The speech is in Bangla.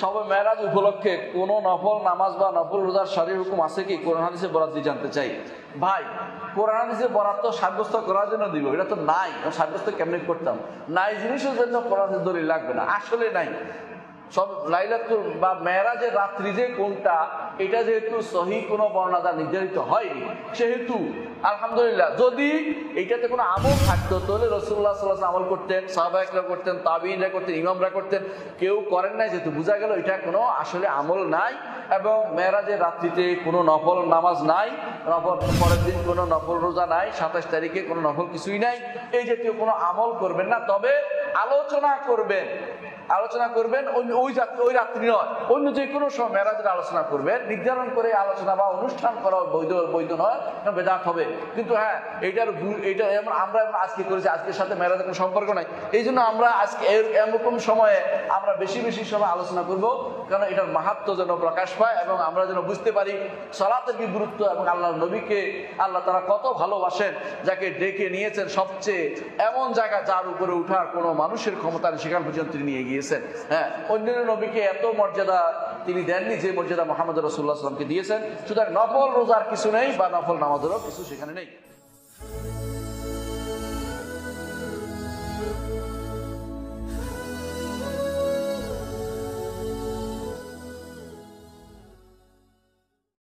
সবে মেয়েরাজ উপলক্ষে কোনো নফল নামাজ বা নফল রোজার শরীর হুকুম আছে কি? কোরআন হাদিসে বরাত দিয়ে জানতে চাই। ভাই, কোরআন হাদিসে বরাত তো সাব্যস্ত করার জন্য দিব। এটা তো নাই। সাব্যস্ত কেমনি করতাম? নাই জিনিসের জন্য কোরআন দলিল লাগবে না। আসলে নাই। সব লাইলাতুল বা মেরাজের রাত্রি যে কোনটা, এটা যেহেতু সহি কোনো বর্ণাদা নির্ধারিত হয়নি, সেহেতু আলহামদুলিল্লাহ, যদি এইটাতে কোনো আমল থাকতো, তাহলে রসুল্লাহ সাল্লাহ আমল করতেন সাহবায়করা করতেন তাবিনরা করতেন, ইমামরা করতেন, কেউ করেন নাই, যেহেতু বোঝা গেল এটা কোনো আসলে আমল নাই এবং মেয়েরাজের রাত্রিতে কোনো নফল নামাজ নাই, নফল পরের দিন কোনো নফল রোজা নাই, সাতাশ তারিখে কোনো নফল কিছুই নাই, এই জাতীয় কোনো আমল করবেন না, তবে আলোচনা করবেন। আলোচনা করবেন, ওই ওই রাত্রি নয়। অন্য যে কোনো সময় মেরাজের আলোচনা করবেন, নির্ধারণ করে আলোচনা বা অনুষ্ঠান করা বৈধ বৈধ নয়, এটা বেদাত হবে। কিন্তু হ্যাঁ এইটার এইটা যেমন আমরা আজকে করেছি, আজকের সাথে মেরাজের কোনো সম্পর্ক নাই। এই জন্য আমরা আজকে এর- এরকম সময়ে আমরা বেশি বেশি সময় আলোচনা করব, কারণ এটার মাহাত্ম যেন প্রকাশ পায় এবং আমরা যেন বুঝতে পারি সলাতের কি গুরুত্ব এবং আল্লাহ নবীকে আল্লাহ তারা কত ভালোবাসেন, যাকে ডেকে নিয়েছেন সবচেয়ে এমন জায়গা যার উপরে উঠার কোনো মানুষের ক্ষমতা সেখান পর্যন্ত নিয়ে দিয়েছেন। হ্যাঁ অন্যান্য নবীকে এত মর্যাদা তিনি দেননি যে মর্যাদা মোহাম্মদ রসুল্লাহ সাল্লামকে দিয়েছেন। সুতরাং নফল রোজার কিছু নেই বা নফল নামাজেরও কিছু সেখানে নেই।